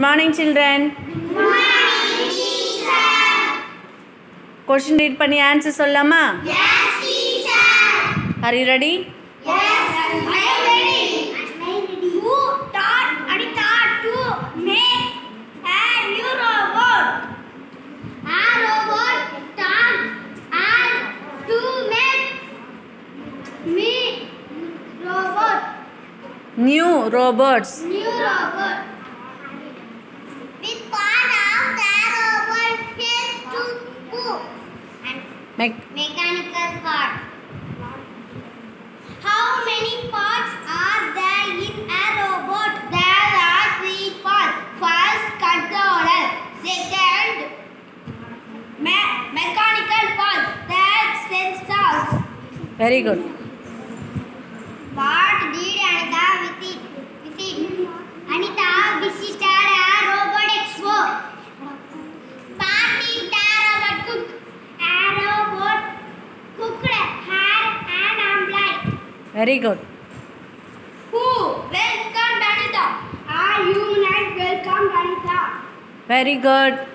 Morning children question read பண்ணி answer சொல்லலாமா are you ready new robots New robot. With Me mechanical part. How many parts are there in a robot? There are three parts. First, controller. Second, me mechanical part. Third, sensors. Very good. Very good. Who? Welcome, Danita. Are you not welcome, Danita? Very good.